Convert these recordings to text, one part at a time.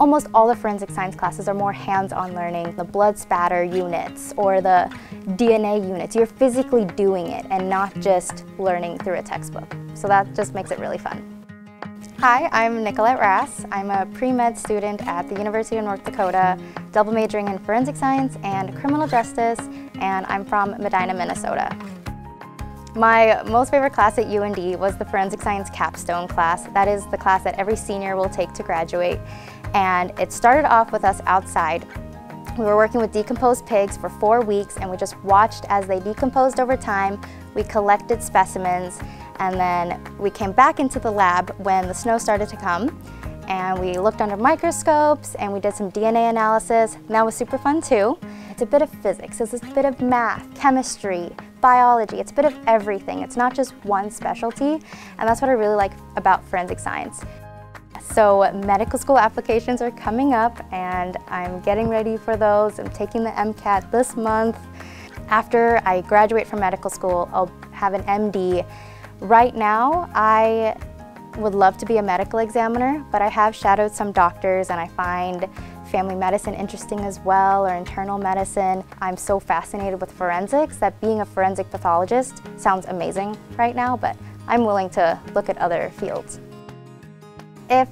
Almost all the forensic science classes are more hands-on learning, the blood spatter units or the DNA units. You're physically doing it and not just learning through a textbook. So that just makes it really fun. Hi, I'm Nicolette Ras. I'm a pre-med student at the University of North Dakota, double majoring in forensic science and criminal justice, and I'm from Medina, Minnesota. My most favorite class at UND was the Forensic Science Capstone class. That is the class that every senior will take to graduate. And it started off with us outside. We were working with decomposed pigs for four weeks and we just watched as they decomposed over time. We collected specimens and then we came back into the lab when the snow started to come and we looked under microscopes and we did some DNA analysis. And that was super fun too. It's a bit of physics, it's a bit of math, chemistry, biology, it's a bit of everything. It's not just one specialty, and that's what I really like about forensic science. So medical school applications are coming up and I'm getting ready for those. I'm taking the MCAT this month. After I graduate from medical school, I'll have an MD. Right now, I would love to be a medical examiner, but I have shadowed some doctors and I find family medicine interesting as well, or internal medicine. I'm so fascinated with forensics that being a forensic pathologist sounds amazing right now, but I'm willing to look at other fields. If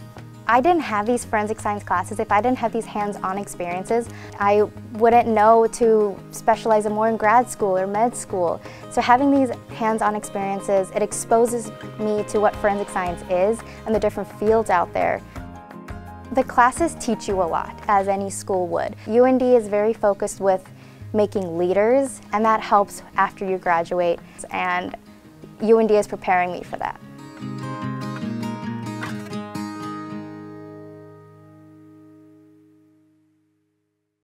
I didn't have these forensic science classes, if I didn't have these hands-on experiences, I wouldn't know to specialize more in grad school or med school. So having these hands-on experiences, it exposes me to what forensic science is and the different fields out there. The classes teach you a lot, as any school would. UND is very focused with making leaders, and that helps after you graduate, and UND is preparing me for that.